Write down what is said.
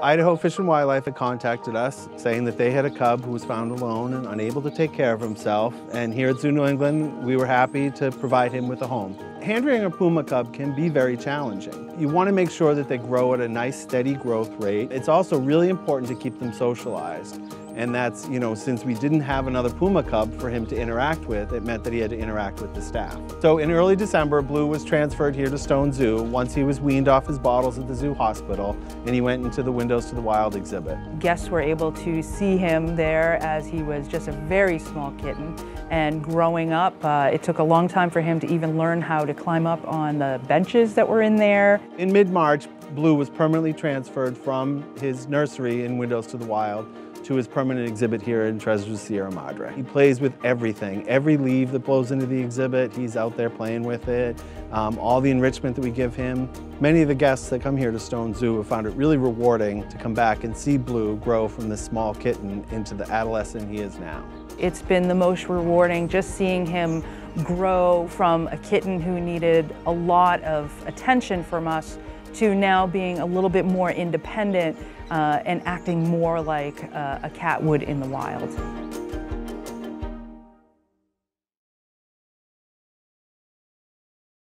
Idaho Fish and Wildlife had contacted us saying that they had a cub who was found alone and unable to take care of himself. And here at Zoo New England, we were happy to provide him with a home. Hand rearing a puma cub can be very challenging. You want to make sure that they grow at a nice steady growth rate. It's also really important to keep them socialized. And that's, you know, since we didn't have another puma cub for him to interact with, it meant that he had to interact with the staff. So in early December, Blue was transferred here to Stone Zoo once he was weaned off his bottles at the zoo hospital and he went into the Windows to the Wild exhibit. Guests were able to see him there as he was just a very small kitten and growing up, uh, it took a long time for him to even learn how to climb up on the benches that were in there. In mid-March, Blue was permanently transferred from his nursery in Windows to the Wild to his permanent exhibit here in Treasures of Sierra Madre. He plays with everything. Every leaf that blows into the exhibit, he's out there playing with it. Um, all the enrichment that we give him. Many of the guests that come here to Stone Zoo have found it really rewarding to come back and see Blue grow from this small kitten into the adolescent he is now. It's been the most rewarding just seeing him grow from a kitten who needed a lot of attention from us to now being a little bit more independent uh, and acting more like uh, a cat would in the wild.